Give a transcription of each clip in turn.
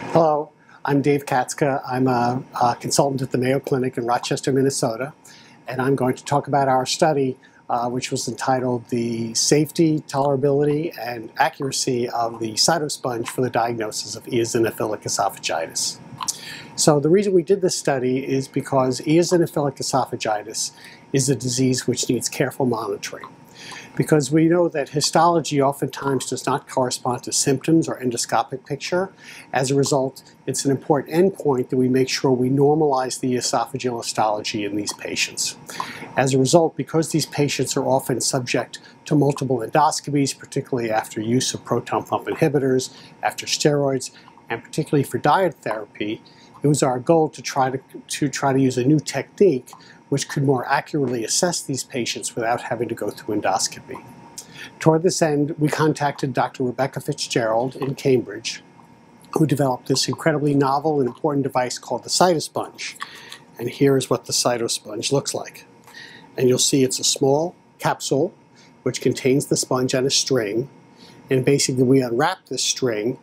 Hello, I'm Dave Katzka. I'm a, a, consultant at the Mayo Clinic in Rochester, Minnesota, and I'm going to talk about our study, uh, which was entitled The Safety, Tolerability, and Accuracy of the Cytosponge for the Diagnosis of Eosinophilic Esophagitis. So the reason we did this study is because eosinophilic esophagitis is a disease which needs careful monitoring because we know that histology oftentimes does not correspond to symptoms or endoscopic picture. As a result, it's an important endpoint that we make sure we normalize the esophageal histology in these patients. As a result, because these patients are often subject to multiple endoscopies, particularly after use of proton pump inhibitors, after steroids, and particularly for diet therapy, it was our goal to try to, to try to use a new technique which could more accurately assess these patients without having to go through endoscopy. Toward this end, we contacted Dr. Rebecca Fitzgerald in Cambridge, who developed this incredibly novel and important device called the Cytosponge. And here is what the Cytosponge looks like. And you'll see it's a small capsule which contains the sponge and a string. And basically we unwrap this string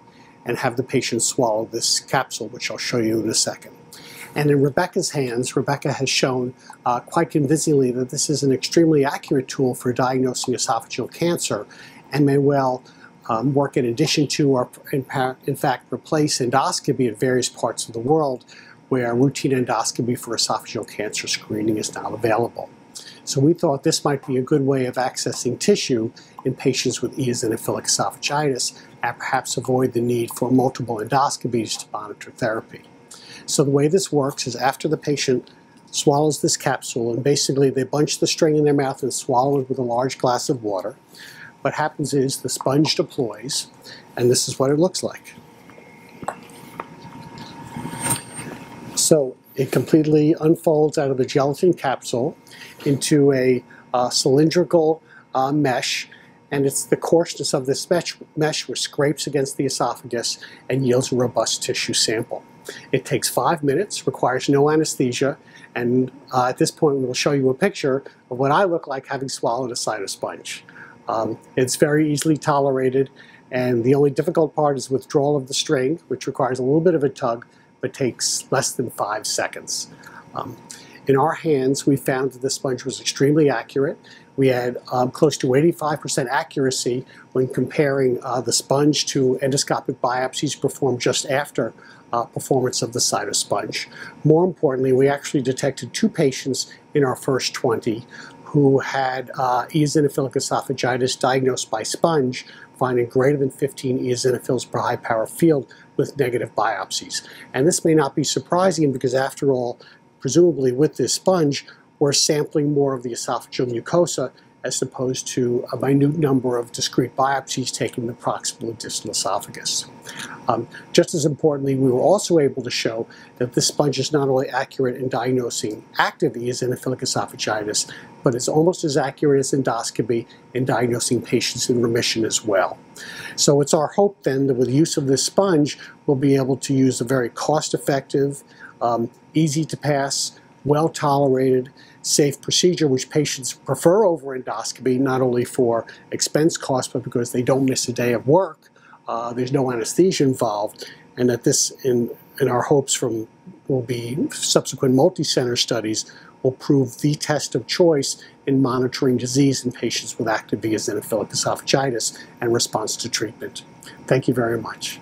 and have the patient swallow this capsule, which I'll show you in a second. And in Rebecca's hands, Rebecca has shown uh, quite convincingly that this is an extremely accurate tool for diagnosing esophageal cancer and may well um, work in addition to or in, in fact replace endoscopy in various parts of the world where routine endoscopy for esophageal cancer screening is not available. So we thought this might be a good way of accessing tissue in patients with eosinophilic esophagitis and perhaps avoid the need for multiple endoscopies to monitor therapy. So the way this works is after the patient swallows this capsule, and basically they bunch the string in their mouth and swallow it with a large glass of water. What happens is the sponge deploys, and this is what it looks like. So it completely unfolds out of the gelatin capsule into a uh, cylindrical uh, mesh and it's the coarseness of this mesh, mesh which scrapes against the esophagus and yields a robust tissue sample. It takes five minutes, requires no anesthesia, and uh, at this point we will show you a picture of what I look like having swallowed a cytosponge. Um, it's very easily tolerated, and the only difficult part is withdrawal of the string, which requires a little bit of a tug, but takes less than five seconds. Um, in our hands, we found that the sponge was extremely accurate. We had um, close to 85% accuracy when comparing uh, the sponge to endoscopic biopsies performed just after uh, performance of the cytosponge. More importantly, we actually detected two patients in our first 20 who had uh, eosinophilic esophagitis diagnosed by sponge, finding greater than 15 eosinophils per high power field with negative biopsies. And this may not be surprising because after all, presumably with this sponge, we're sampling more of the esophageal mucosa as opposed to a minute number of discrete biopsies taken in the proximal and distal esophagus. Um, just as importantly, we were also able to show that this sponge is not only accurate in diagnosing active eosinophilic esophagitis, but it's almost as accurate as endoscopy in diagnosing patients in remission as well. So it's our hope then that with use of this sponge, we'll be able to use a very cost-effective, um, easy to pass, well tolerated, safe procedure, which patients prefer over endoscopy, not only for expense costs, but because they don't miss a day of work. Uh, there's no anesthesia involved, and that this, in, in our hopes from will be subsequent multi-center studies, will prove the test of choice in monitoring disease in patients with active eosinophilic esophagitis and response to treatment. Thank you very much.